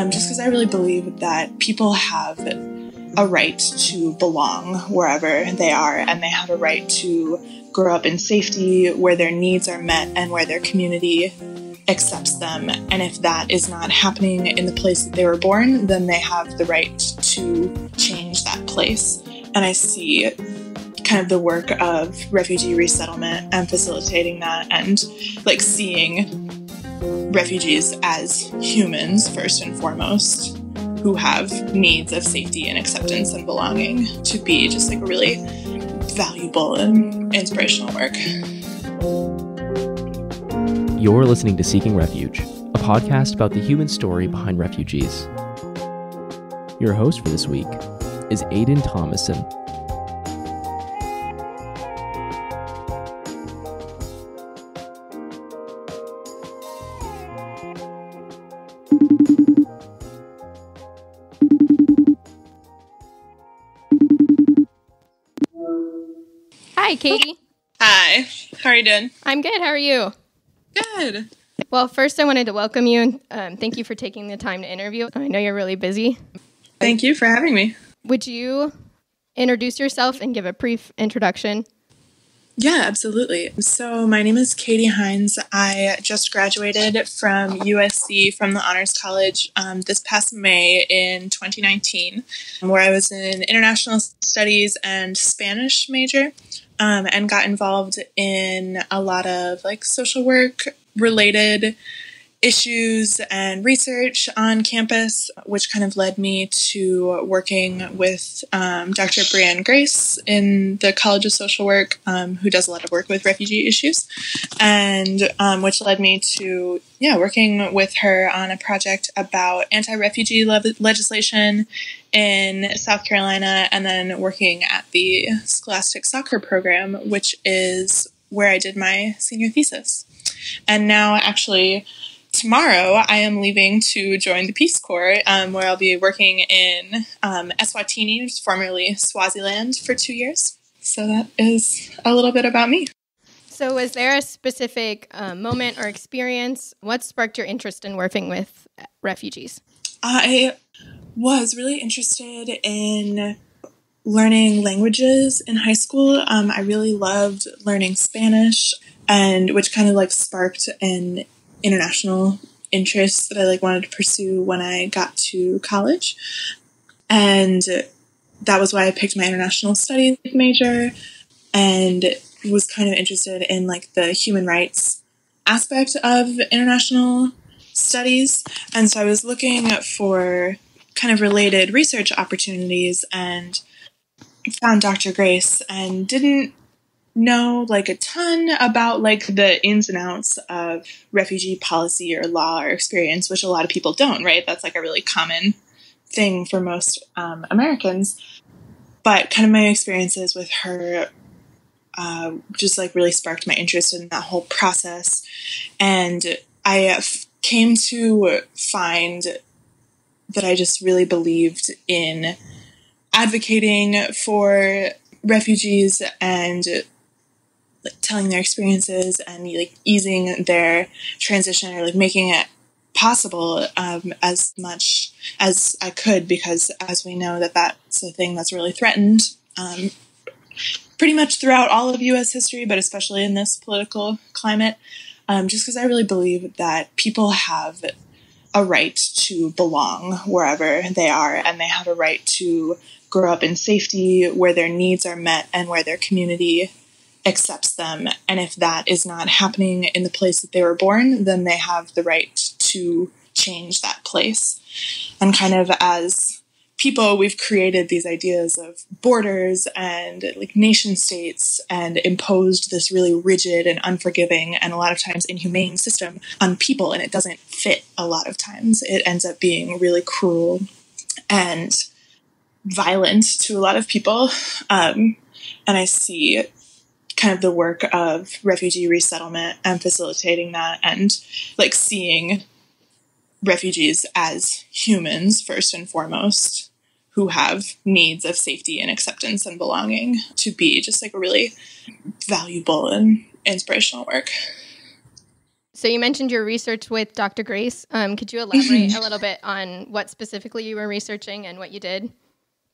um, just because I really believe that people have a right to belong wherever they are, and they have a right to grow up in safety where their needs are met and where their community accepts them. And if that is not happening in the place that they were born, then they have the right to change that place. And I see kind of the work of refugee resettlement and facilitating that and like seeing refugees as humans first and foremost who have needs of safety and acceptance and belonging to be just like really valuable and inspirational work. You're listening to Seeking Refuge, a podcast about the human story behind refugees. Your host for this week is Aidan Thomason. Katie. Hi, how are you doing? I'm good. How are you? Good. Well, first, I wanted to welcome you and um, thank you for taking the time to interview. I know you're really busy. Thank you for having me. Would you introduce yourself and give a brief introduction? Yeah, absolutely. So, my name is Katie Heins. I just graduated from USC from the Honors College um, this past May in 2019, where I was in international studies and Spanish major um, and got involved in a lot of like social work related issues and research on campus, which kind of led me to working with um, Dr. Breanne Grace in the College of Social Work, um, who does a lot of work with refugee issues, and um, which led me to yeah working with her on a project about anti-refugee le- legislation in South Carolina, and then working at the Scholastic Soccer Program, which is where I did my senior thesis. And now, actually, tomorrow I am leaving to join the Peace Corps, um, where I'll be working in um, Eswatini, which is formerly Swaziland, for two years. So that is a little bit about me. So, was there a specific uh, moment or experience? What sparked your interest in working with refugees? I was really interested in learning languages in high school. Um, I really loved learning Spanish, and which kind of like sparked an international interests that I like wanted to pursue when I got to college. And that was why I picked my international studies major and was kind of interested in like the human rights aspect of international studies. And so I was looking for kind of related research opportunities and found Dr. Grace and didn't know like a ton about like the ins and outs of refugee policy or law or experience, which a lot of people don't, right? That's like a really common thing for most um, Americans. But kind of my experiences with her uh, just like really sparked my interest in that whole process. And I f- came to find that I just really believed in advocating for refugees and like telling their experiences and like easing their transition or like making it possible um, as much as I could because as we know that that's a thing that's really threatened um, pretty much throughout all of U.S. history, but especially in this political climate. Um, just because I really believe that people have a right to belong wherever they are, and they have a right to grow up in safety where their needs are met and where their community accepts them. And if that is not happening in the place that they were born, then they have the right to change that place. And kind of as people, we've created these ideas of borders and like nation states and imposed this really rigid and unforgiving and a lot of times inhumane system on people. And it doesn't fit a lot of times. It ends up being really cruel and violent to a lot of people. Um, and I see kind of the work of refugee resettlement and facilitating that and like seeing refugees as humans first and foremost who have needs of safety and acceptance and belonging to be just like a really valuable and inspirational work. So you mentioned your research with Dr. Grace. Um, could you elaborate a little bit on what specifically you were researching and what you did?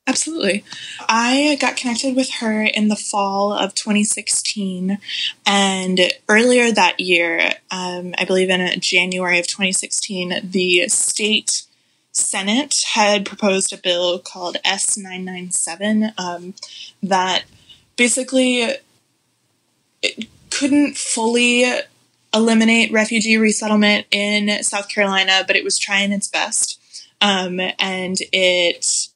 Absolutely. I got connected with her in the fall of 2016. And earlier that year, um, I believe in January of 2016, the state Senate had proposed a bill called S 997 um, that basically couldn't fully eliminate refugee resettlement in South Carolina, but it was trying its best. Um, and it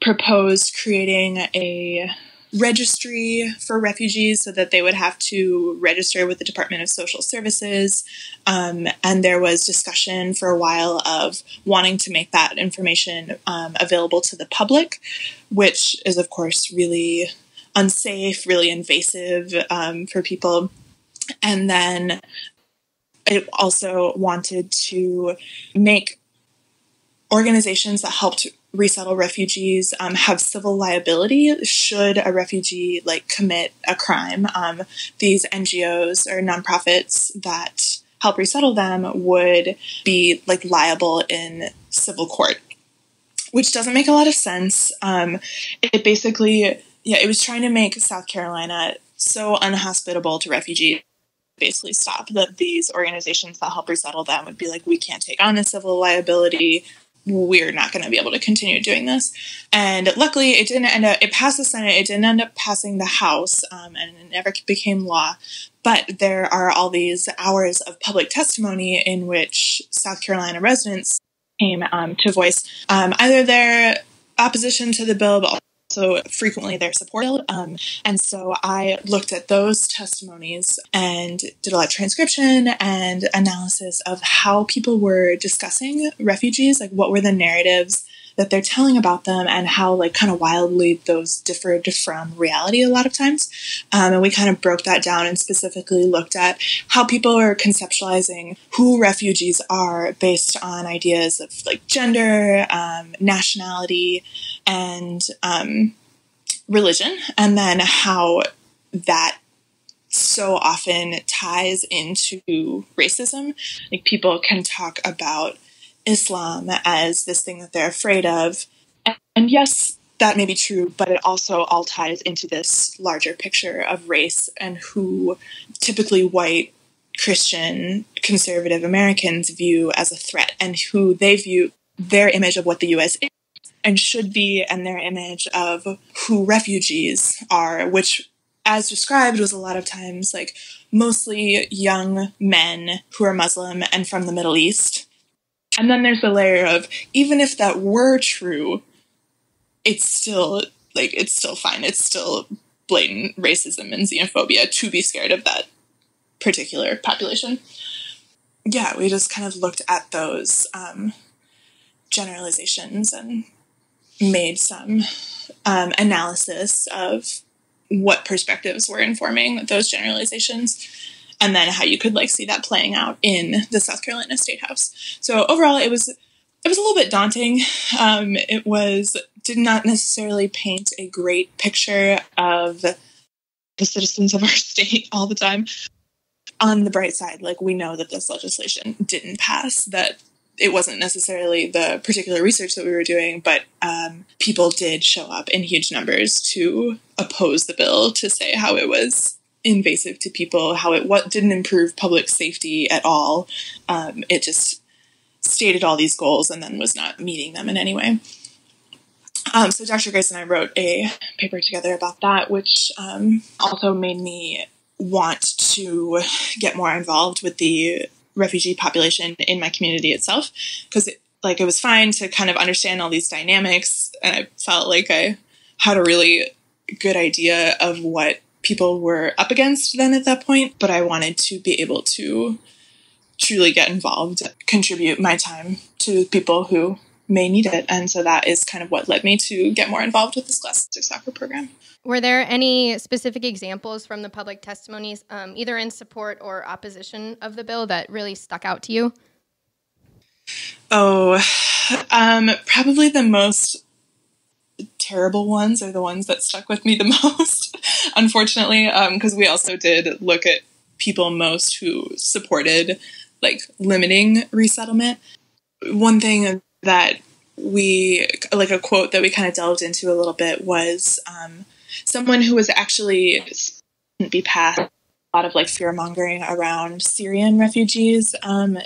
proposed creating a registry for refugees so that they would have to register with the Department of Social Services. Um, and there was discussion for a while of wanting to make that information um, available to the public, which is, of course, really unsafe, really invasive um, for people. And then it also wanted to make organizations that helped resettle refugees um, have civil liability should a refugee like commit a crime. Um, these NGOs or nonprofits that help resettle them would be like liable in civil court, which doesn't make a lot of sense. Um, it basically, yeah, it was trying to make South Carolina so unhospitable to refugees basically stop that these organizations that help resettle them would be like we can't take on the civil liability we're not going to be able to continue doing this. And luckily, it didn't end up, it passed the Senate, it didn't end up passing the House, um, and it never became law. But there are all these hours of public testimony in which South Carolina residents came um, to voice um, either their opposition to the bill, but also frequently their support. Um, and so I looked at those testimonies and did a lot of transcription and analysis of how people were discussing refugees, like what were the narratives that they're telling about them and how like kind of wildly those differed from reality a lot of times. Um, and we kind of broke that down and specifically looked at how people are conceptualizing who refugees are based on ideas of like gender um, nationality and um, religion and then how that so often ties into racism. Like people can talk about Islam as this thing that they're afraid of. And yes, that may be true, but it also all ties into this larger picture of race and who typically white Christian conservative Americans view as a threat and who they view their image of what the US is and should be and their image of who refugees are, which as described was a lot of times like mostly young men who are Muslim and from the Middle East and then there's the layer of even if that were true, it's still like it's still fine. It's still blatant racism and xenophobia to be scared of that particular population. Yeah, we just kind of looked at those um, generalizations and made some um, analysis of what perspectives were informing those generalizations and then how you could like see that playing out in the South Carolina State House. So overall, it was it was a little bit daunting. Um, it was did not necessarily paint a great picture of the citizens of our state all the time. On the bright side, like we know that this legislation didn't pass, that it wasn't necessarily the particular research that we were doing, but um, people did show up in huge numbers to oppose the bill to say how it was invasive to people, how it what didn't improve public safety at all. Um, it just stated all these goals and then was not meeting them in any way. Um, so Dr. Grace and I wrote a paper together about that, which um, also made me want to get more involved with the refugee population in my community itself because it, like it was fine to kind of understand all these dynamics and I felt like I had a really good idea of what people were up against then at that point, but I wanted to be able to truly get involved, contribute my time to people who may need it. And so that is kind of what led me to get more involved with the Scholastic Soccer program. Were there any specific examples from the public testimonies, um, either in support or opposition of the bill, that really stuck out to you? Oh, um, probably the most terrible ones are the ones that stuck with me the most, unfortunately, because um, we also did look at people most who supported like limiting resettlement. One thing that we like a quote that we kind of delved into a little bit was um, someone who was actually be passed a lot of like fear mongering around Syrian refugees um,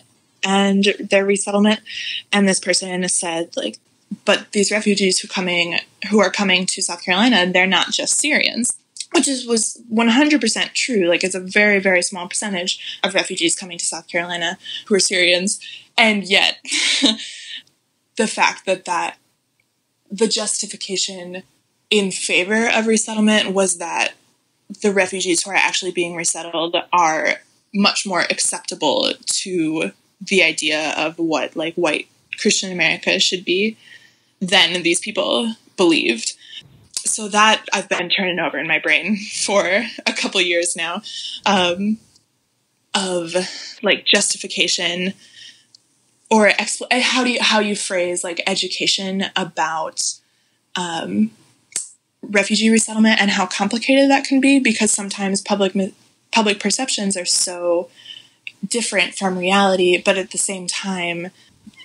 and their resettlement. And this person said like, but these refugees who coming who are coming to South Carolina, they're not just Syrians which is was 100% true. Like it's a very very small percentage of refugees coming to south carolina who are syrians. And yet the fact that that the justification in favor of resettlement was that the refugees who are actually being resettled are much more acceptable to the idea of what like white christian america should be than these people believed. So that I've been turning over in my brain for a couple years now um, of like justification or expl- eh, how do you how you phrase like education about um, refugee resettlement and how complicated that can be because sometimes public public perceptions are so different from reality but at the same time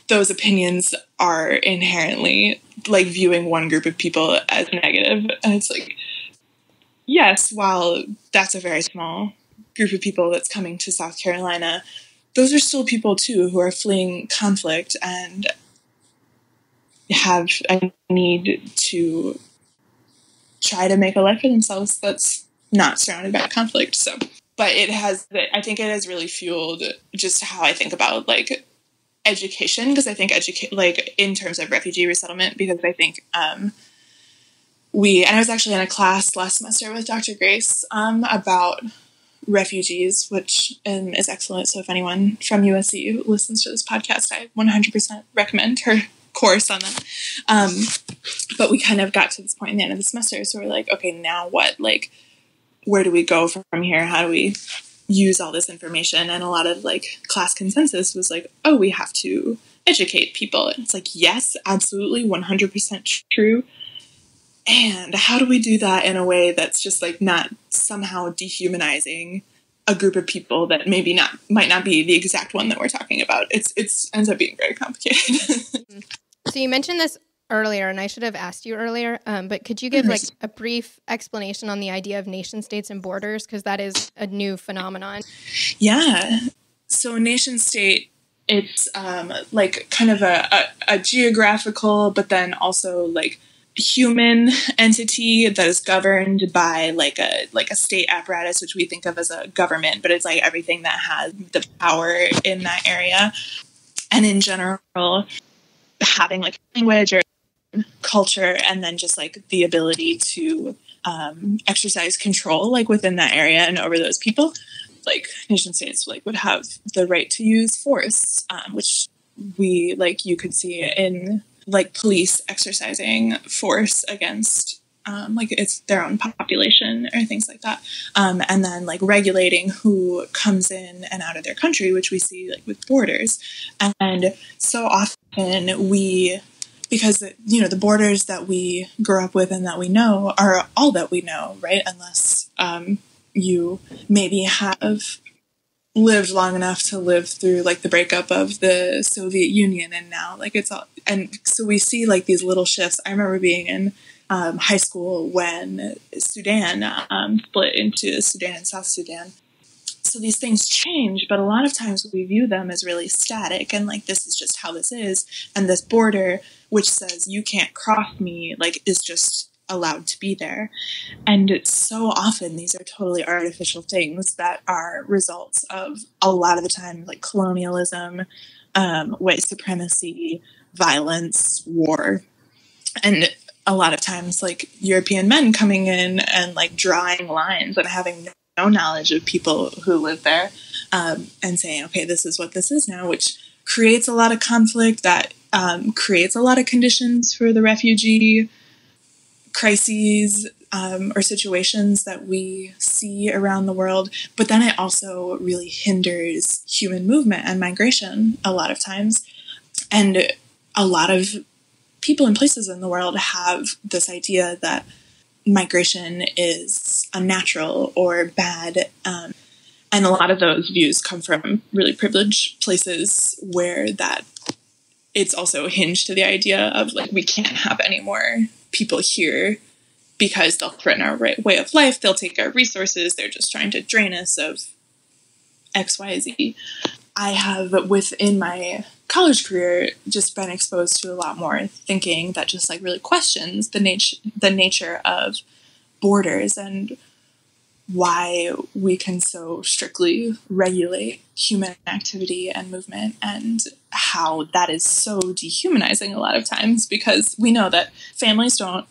those opinions are inherently like viewing one group of people as negative. And it's like yes while that's a very small group of people that's coming to south carolina those are still people too who are fleeing conflict and have a need to try to make a life for themselves that's not surrounded by conflict. So but it has i think it has really fueled just how i think about like education because I think educate like in terms of refugee resettlement because I think um, we and I was actually in a class last semester with Dr. Grace um, about refugees, which um, is excellent. So if anyone from USC listens to this podcast, I 100% recommend her course on that. Um, but we kind of got to this point in the end of the semester, so we're like, okay, now what? Like, where do we go from here? How do we use all this information and a lot of like class consensus was like oh we have to educate people. And it's like yes absolutely 100% true. And how do we do that in a way that's just like not somehow dehumanizing a group of people that maybe not might not be the exact one that we're talking about? It's it's ends up being very complicated. So you mentioned this earlier, and I should have asked you earlier, um, but could you give like a brief explanation on the idea of nation states and borders? Because that is a new phenomenon. Yeah. So, nation state, it's um, like kind of a, a, a geographical, but then also like human entity that is governed by like a like a state apparatus which we think of as a government but it's like everything that has the power in that area and in general having like language or culture and then just like the ability to um, exercise control like within that area and over those people. Like nation states like would have the right to use force um, which we like you could see in like police exercising force against um, like it's their own population or things like that. Um, and then like regulating who comes in and out of their country which we see like with borders. And so often we because you know the borders that we grew up with and that we know are all that we know, right? Unless um, you maybe have lived long enough to live through like the breakup of the Soviet Union, and now like it's all and so we see like these little shifts. I remember being in um, high school when Sudan um, split into Sudan and South Sudan, so these things change, but a lot of times we view them as really static and like this is just how this is. And this border, which says you can't cross me, like is just allowed to be there. And so often these are totally artificial things that are results of a lot of the time like colonialism, um, white supremacy, violence, war. And a lot of times like European men coming in and like drawing lines and having no knowledge of people who live there um, and saying, okay, this is what this is now, which creates a lot of conflict, that um, creates a lot of conditions for the refugee crises um, or situations that we see around the world. But then it also really hinders human movement and migration a lot of times. And a lot of people and places in the world have this idea that migration is unnatural or bad. Um, and a lot of those views come from really privileged places where that it's also hinged to the idea of like we can't have any more people here because they'll threaten our way of life they'll take our resources they're just trying to drain us of xyz i have within my college career just been exposed to a lot more thinking that just like really questions the nature the nature of borders and why we can so strictly regulate human activity and movement and how that is so dehumanizing a lot of times because we know that families don't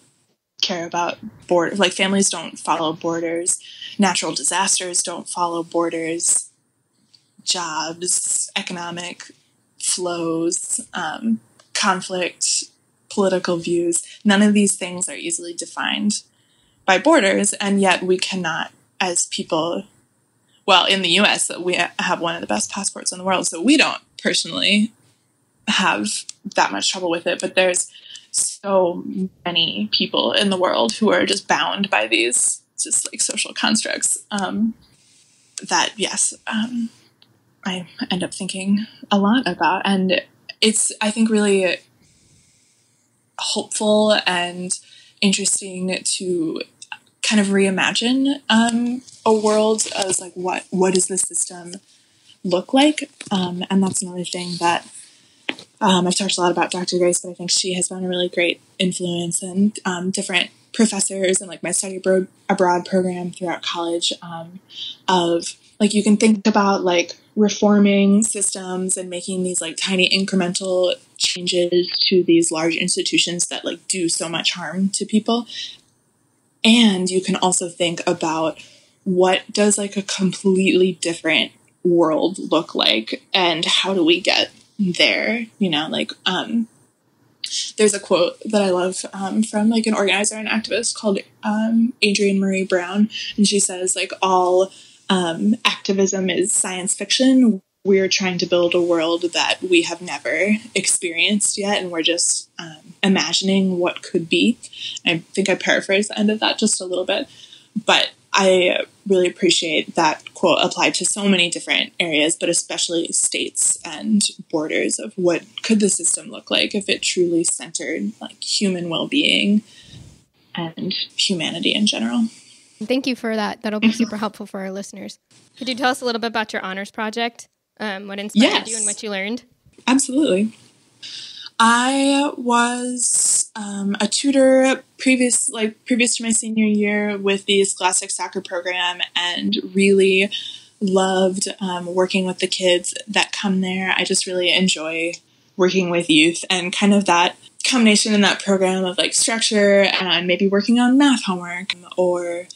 care about borders like families don't follow borders natural disasters don't follow borders jobs economic flows um, conflict political views none of these things are easily defined by borders and yet we cannot as people, well, in the US, we have one of the best passports in the world, so we don't personally have that much trouble with it, but there's so many people in the world who are just bound by these just like social constructs um, that yes um, i end up thinking a lot about. And it's i think really hopeful and interesting to kind of reimagine um, a world as like what what does the system look like um, and that's another thing that um, i've talked a lot about dr grace but i think she has been a really great influence and um, different professors and like my study abroad, abroad program throughout college um, of like you can think about like reforming systems and making these like tiny incremental changes to these large institutions that like do so much harm to people. And you can also think about what does like a completely different world look like and how do we get there? You know, like um there's a quote that I love um, from like an organizer and activist called um, Adrienne Maree Brown, and she says like all um, activism is science fiction we're trying to build a world that we have never experienced yet, and we're just um, imagining what could be. I think I paraphrased the end of that just a little bit, but I really appreciate that quote applied to so many different areas, but especially states and borders of what could the system look like if it truly centered like human well-being and humanity in general. Thank you for that. That'll be super helpful for our listeners. Could you tell us a little bit about your honors project? um, what inspired yes. you and what you learned? Absolutely. I was um, a tutor previous, like previous to my senior year, with the Scholastic Soccer program, and really loved um, working with the kids that come there. I just really enjoy working with youth and kind of that combination in that program of like structure and maybe working on math homework or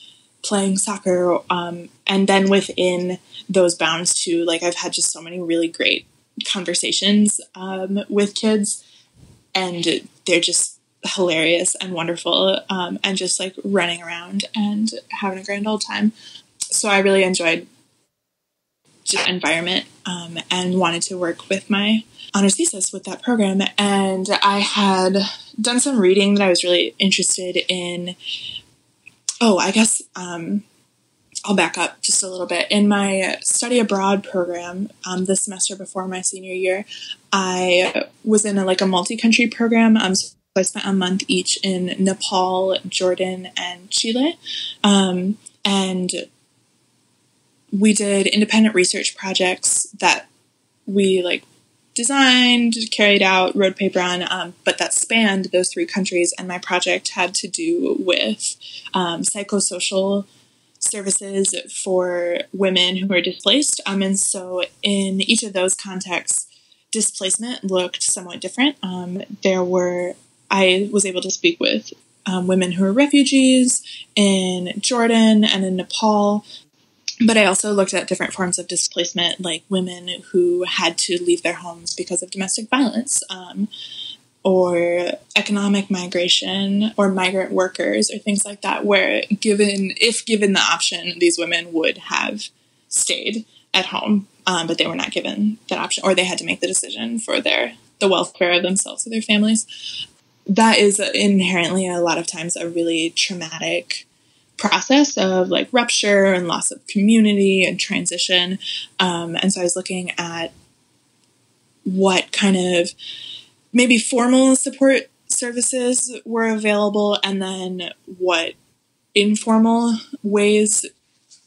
playing soccer um, and then within those bounds too like i've had just so many really great conversations um, with kids and they're just hilarious and wonderful um, and just like running around and having a grand old time so i really enjoyed just environment um, and wanted to work with my honors thesis with that program and i had done some reading that i was really interested in oh, I guess um, I'll back up just a little bit. In my study abroad program um, this semester before my senior year, I was in a, like a multi-country program. Um, so I spent a month each in Nepal, Jordan, and Chile, um, and we did independent research projects that we like designed, carried out, wrote paper on, um, but that spanned those three countries. And my project had to do with um, psychosocial services for women who are displaced. Um, and so, in each of those contexts, displacement looked somewhat different. Um, there were, I was able to speak with um, women who are refugees in Jordan and in Nepal but I also looked at different forms of displacement, like women who had to leave their homes because of domestic violence, um, or economic migration, or migrant workers, or things like that. Where, given if given the option, these women would have stayed at home, um, but they were not given that option, or they had to make the decision for their the welfare of themselves or their families. That is inherently a lot of times a really traumatic process of like rupture and loss of community and transition. Um, and so I was looking at what kind of maybe formal support services were available and then what informal ways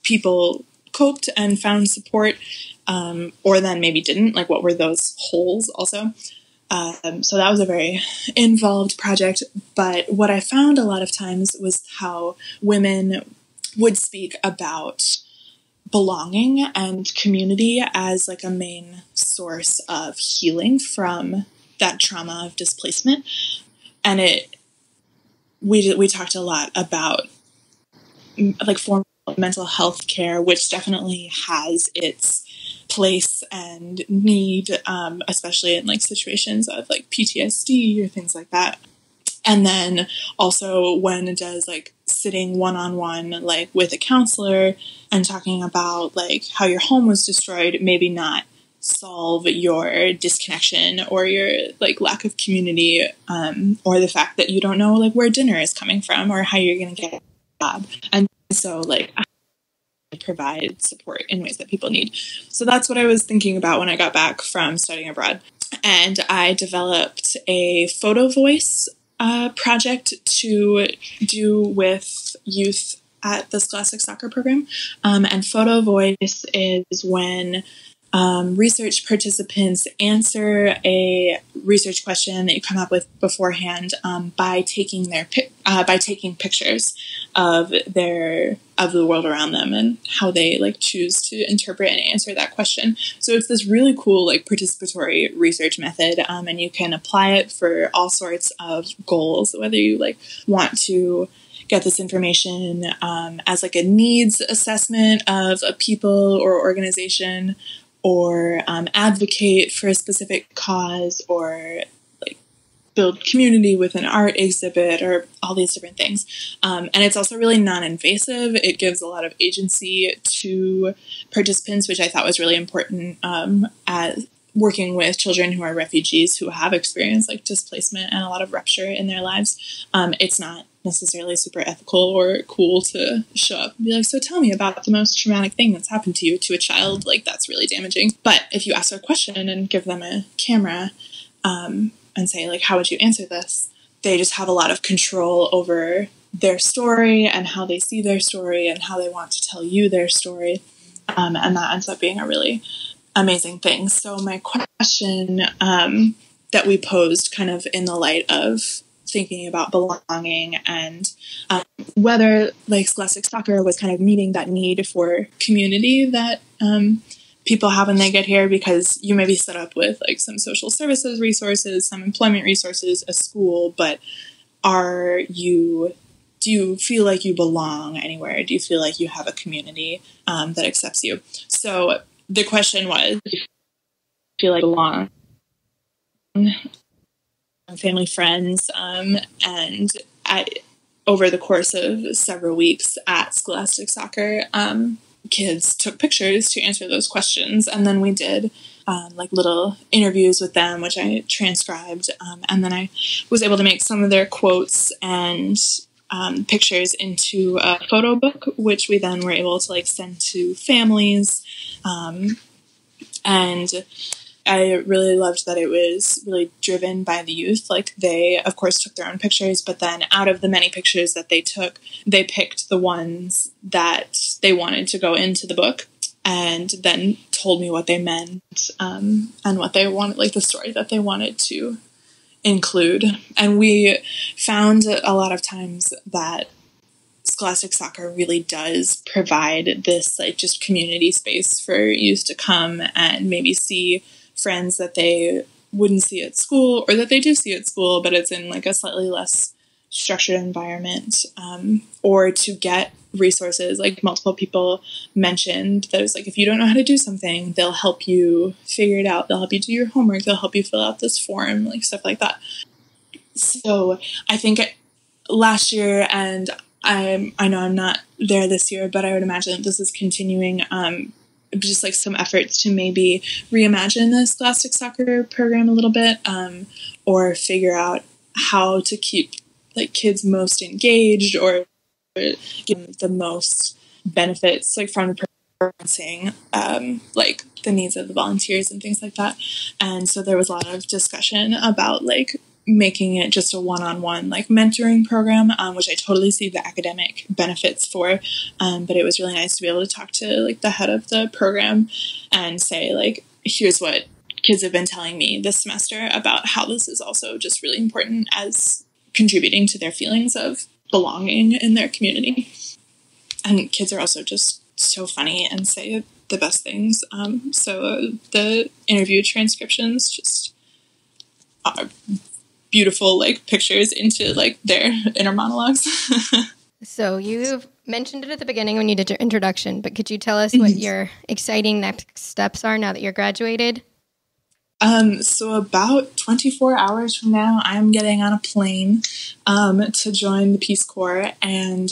people coped and found support um, or then maybe didn't like what were those holes also um, so that was a very involved project. But what I found a lot of times was how women would speak about belonging and community as like a main source of healing from that trauma of displacement. And it, we, we talked a lot about like formal mental health care, which definitely has its place and need, um, especially in like situations of like PTSD or things like that. And then also when it does like sitting one on one, like with a counselor and talking about like how your home was destroyed, maybe not solve your disconnection or your like lack of community um, or the fact that you don't know like where dinner is coming from or how you're going to get a job. And so like provide support in ways that people need. So that's what I was thinking about when I got back from studying abroad. And I developed a photo voice uh, project to do with youth at the Scholastic Soccer Program. Um, and photo voice is when um, research participants answer a research question that you come up with beforehand um, by taking their uh, by taking pictures of their of the world around them and how they like choose to interpret and answer that question. So it's this really cool like participatory research method, um, and you can apply it for all sorts of goals, whether you like want to get this information um, as like a needs assessment of a people or organization or um, advocate for a specific cause or like build community with an art exhibit or all these different things. Um, and it's also really non invasive. It gives a lot of agency to participants, which I thought was really important um, as working with children who are refugees who have experienced like displacement and a lot of rupture in their lives. Um, it's not necessarily super ethical or cool to show up and be like, so tell me about the most traumatic thing that's happened to you to a child. Like, that's really damaging. But if you ask a question and give them a camera um, and say, like, how would you answer this? They just have a lot of control over their story and how they see their story and how they want to tell you their story. Um, and that ends up being a really amazing thing. So, my question um, that we posed kind of in the light of thinking about belonging and um, whether like scholastic soccer was kind of meeting that need for community that um, people have when they get here because you may be set up with like some social services resources some employment resources a school but are you do you feel like you belong anywhere? Do you feel like you have a community um, that accepts you? So the question was do you feel like belong family friends, um, and I, over the course of several weeks at Scholastic Soccer, um, kids took pictures to answer those questions, and then we did um, like little interviews with them, which I transcribed, um, and then I was able to make some of their quotes and um, pictures into a photo book, which we then were able to like send to families, um, and I really loved that it was really driven by the youth. Like they, of course, took their own pictures, but then out of the many pictures that they took, they picked the ones that they wanted to go into the book and then told me what they meant um, and what they wanted, like the story that they wanted to include. And we found a lot of times that Scholastic Soccer really does provide this like just community space for youth to come and maybe see friends that they wouldn't see at school or that they do see at school, but it's in like a slightly less structured environment, um, or to get resources. Like multiple people mentioned that it's like if you don't know how to do something, they'll help you figure it out. They'll help you do your homework. They'll help you fill out this form, like stuff like that. So I think last year, and I'm I know I'm not there this year, but I would imagine that this is continuing. Um, just like some efforts to maybe reimagine the Scholastic Soccer program a little bit, um, or figure out how to keep like kids most engaged or give the most benefits like from the saying um, like the needs of the volunteers and things like that. And so there was a lot of discussion about like making it just a one-on-one like mentoring program um, which i totally see the academic benefits for. Um, but it was really nice to be able to talk to like the head of the program and say like here's what kids have been telling me this semester about how this is also just really important as contributing to their feelings of belonging in their community. And kids are also just so funny and say the best things. Um, so the interview transcriptions just are beautiful like pictures into like their inner monologues. so you've mentioned it at the beginning when you did your introduction, but could you tell us what mm-hmm. your exciting next steps are now that you're graduated? Um, so about 24 hours from now, I'm getting on a plane um, to join the Peace Corps, and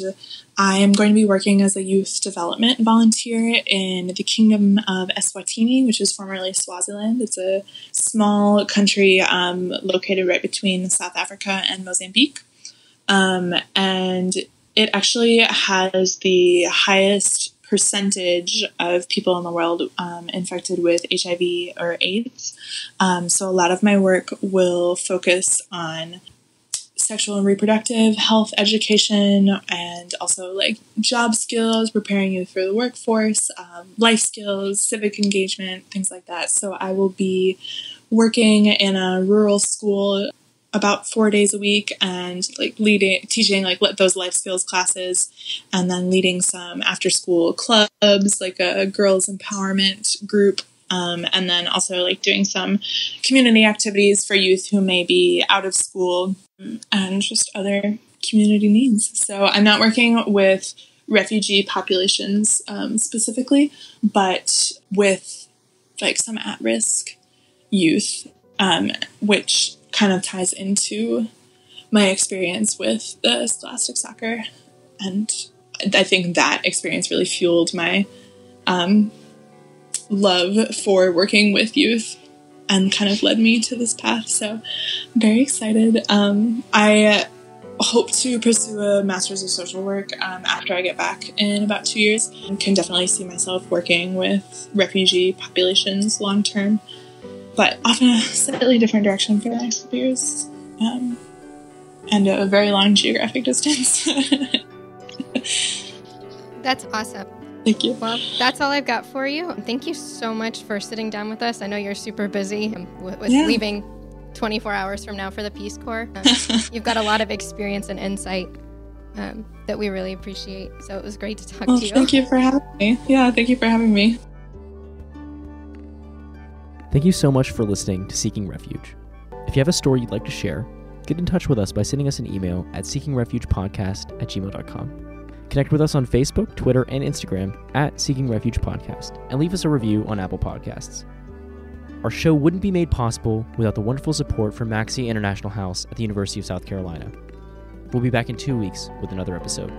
I am going to be working as a youth development volunteer in the Kingdom of Eswatini, which is formerly Swaziland. It's a small country um, located right between South Africa and Mozambique, um, and it actually has the highest percentage of people in the world um, infected with HIV or AIDS. Um, so a lot of my work will focus on sexual and reproductive health education and also like job skills, preparing you for the workforce, um, life skills, civic engagement, things like that. So I will be working in a rural school about four days a week and like leading teaching like those life skills classes and then leading some after school clubs like a girls empowerment group um, and then also like doing some community activities for youth who may be out of school and just other community needs so i'm not working with refugee populations um, specifically but with like some at-risk youth um, which kind of ties into my experience with the scholastic soccer. And I think that experience really fueled my um, love for working with youth and kind of led me to this path. So I'm very excited. Um, I hope to pursue a master's of social work um, after I get back in about two years. I can definitely see myself working with refugee populations long term but off in a slightly different direction for the next few years. Um, and a very long geographic distance. that's awesome. Thank you. Well, that's all I've got for you. Thank you so much for sitting down with us. I know you're super busy with, with yeah. leaving 24 hours from now for the Peace Corps. Um, you've got a lot of experience and insight um, that we really appreciate. So it was great to talk well, to you. Thank you for having me. Yeah, thank you for having me. Thank you so much for listening to Seeking Refuge. If you have a story you'd like to share, get in touch with us by sending us an email at seekingrefugepodcast at gmail.com. Connect with us on Facebook, Twitter, and Instagram at Seeking Refuge Podcast, and leave us a review on Apple Podcasts. Our show wouldn't be made possible without the wonderful support from Maxcy International House at the University of South Carolina. We'll be back in two weeks with another episode.